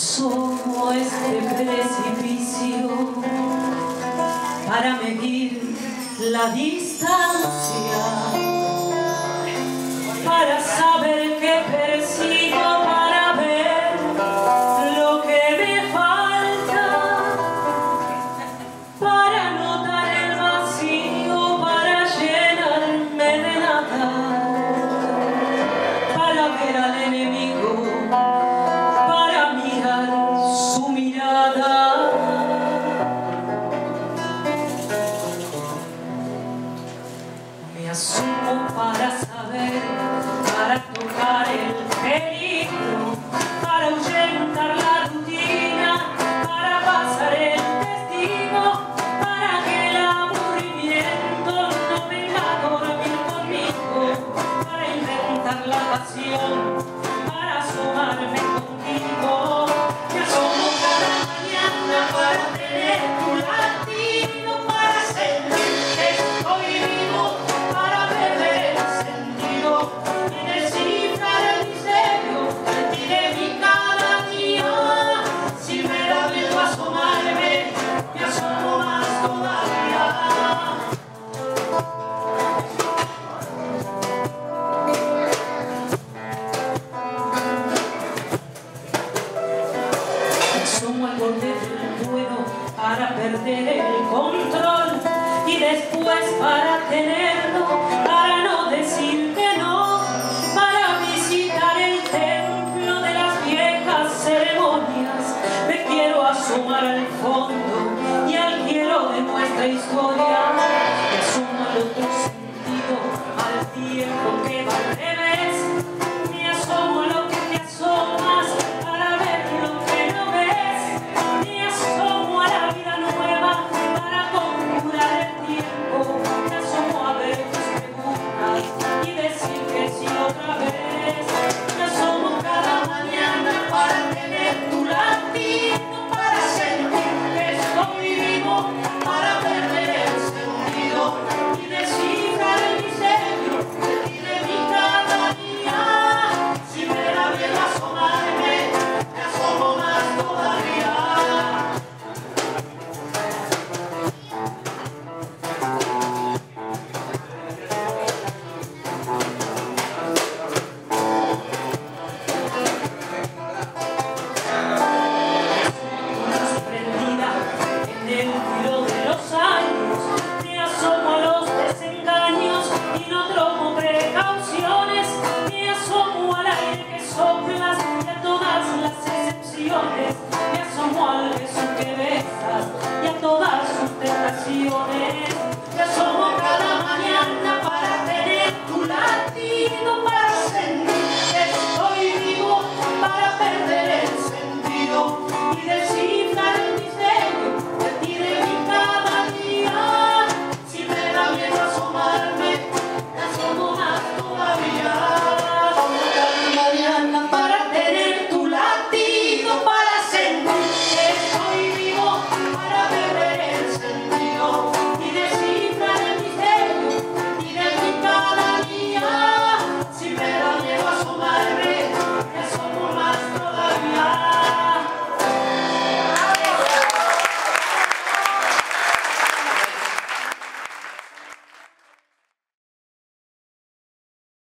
Somos este precipicio para medir la distancia, para asumo para saber, para tocar el para perder el control y después para tenerlo, para no decir que no, para visitar el templo de las viejas ceremonias. Me quiero asomar al fondo y al quiero de nuestra historia. Me sumo al otro sentido, al tiempo que Oh,